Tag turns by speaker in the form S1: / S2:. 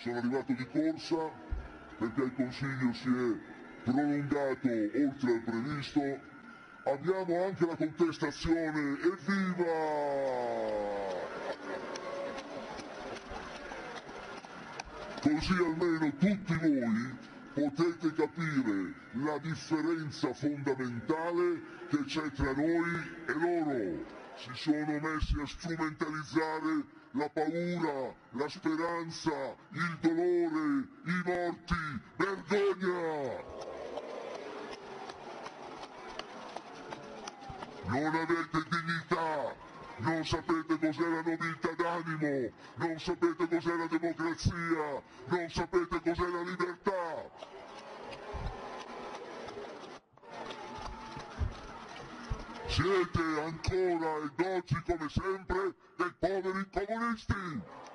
S1: sono arrivato di corsa perché il Consiglio si è prolungato oltre al previsto. Abbiamo anche la contestazione, evviva! Così almeno tutti voi potete capire la differenza fondamentale che c'è tra noi e loro. Si sono messi a strumentalizzare la paura, la speranza, il dolore, i morti. Vergogna! Non avete dignità, non sapete cos'è la nobiltà d'animo, non sapete cos'è la democrazia, non sapete cos'è la libertà. Siete ancora ed oggi come sempre dei poveri comunisti!